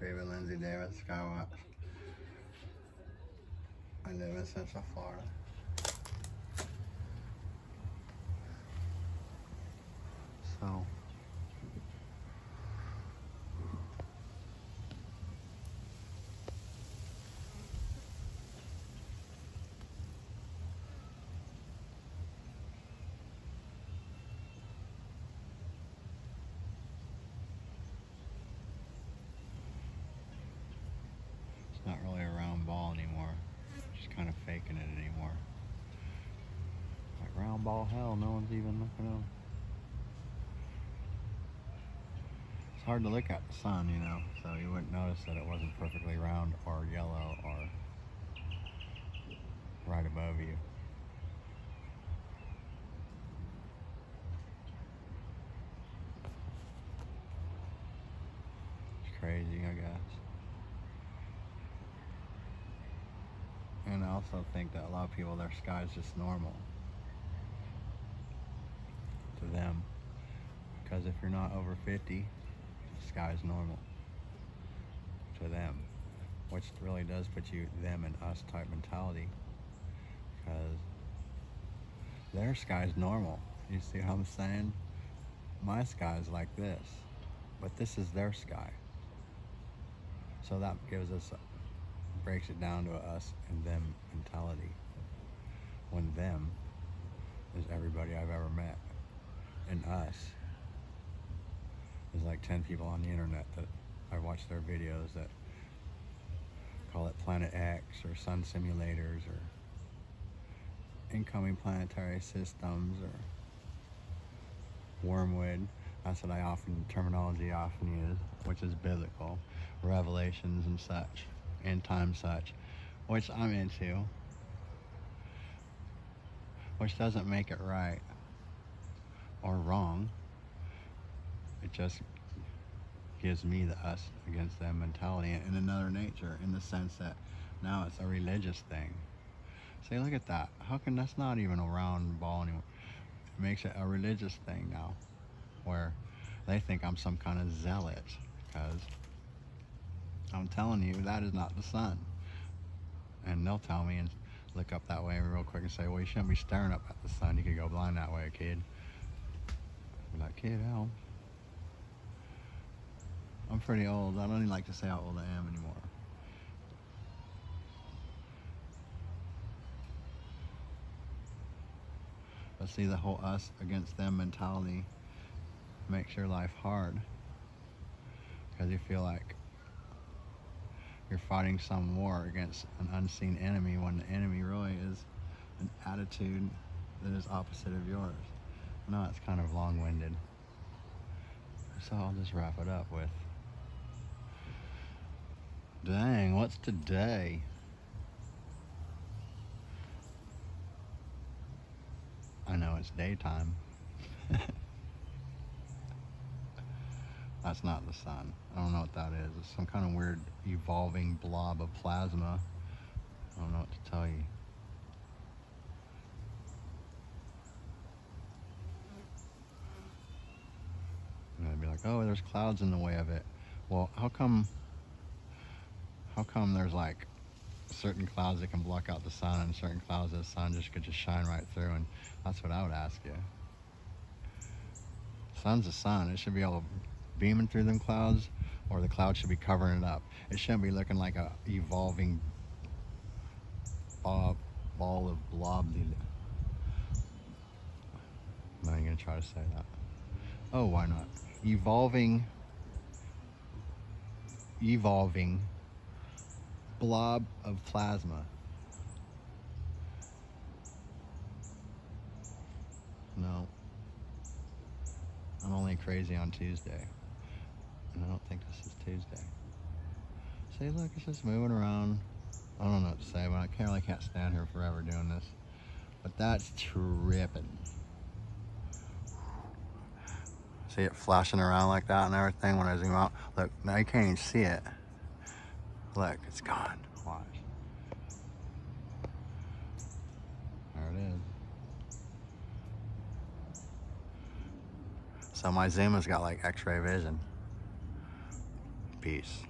David Lindsay Davis, Skywatch. I live in Central Florida. So. It's not really a round ball anymore. Just kind of faking it anymore. Like round ball hell, no one's even looking up. It's hard to look at the sun, you know, so you wouldn't notice that it wasn't perfectly round or yellow or right above you. It's crazy, I guess. And I also think that a lot of people, their sky is just normal to them. Because if you're not over 50, the sky is normal to them. Which really does put you them and us type mentality. Because their sky is normal. You see how I'm saying? My sky is like this. But this is their sky. So that gives us breaks it down to us and them mentality. When them is everybody I've ever met, and us is like 10 people on the internet that I watch their videos that call it Planet X or Sun Simulators or Incoming Planetary Systems or Wormwood. That's what I often, terminology often use, which is biblical, revelations and such end time such, which I'm into, which doesn't make it right or wrong. It just gives me the us against them mentality in another nature, in the sense that now it's a religious thing. See, look at that. How can that's not even a round ball anymore? It makes it a religious thing now, where they think I'm some kind of zealot because I'm telling you, that is not the sun. And they'll tell me and look up that way real quick and say, well, you shouldn't be staring up at the sun. You could go blind that way, kid. I'm like, kid, hell. I'm pretty old. I don't even like to say how old I am anymore. But see, the whole us against them mentality makes your life hard. Because you feel like you're fighting some war against an unseen enemy when the enemy really is an attitude that is opposite of yours. No, it's kind of long-winded. So I'll just wrap it up with, dang, what's today? I know it's daytime. That's not the sun. I don't know what that is. It's some kind of weird evolving blob of plasma. I don't know what to tell you. And I'd be like, oh, there's clouds in the way of it. Well, how come, how come there's like certain clouds that can block out the sun and certain clouds that the sun just could just shine right through? And that's what I would ask you. Sun's the sun. It should be able to beaming through them clouds or the clouds should be covering it up. It shouldn't be looking like a evolving ball, ball of blob. I'm not gonna try to say that. Oh, why not? Evolving, evolving blob of plasma. No. I'm only crazy on Tuesday. And I don't think this is Tuesday. See, look, it's just moving around. I don't know what to say, but I can't, really can't stand here forever doing this. But that's tripping. See it flashing around like that and everything when I zoom out. Look, now you can't even see it. Look, it's gone. Watch. There it is. So my Zoom has got like x-ray vision. Peace.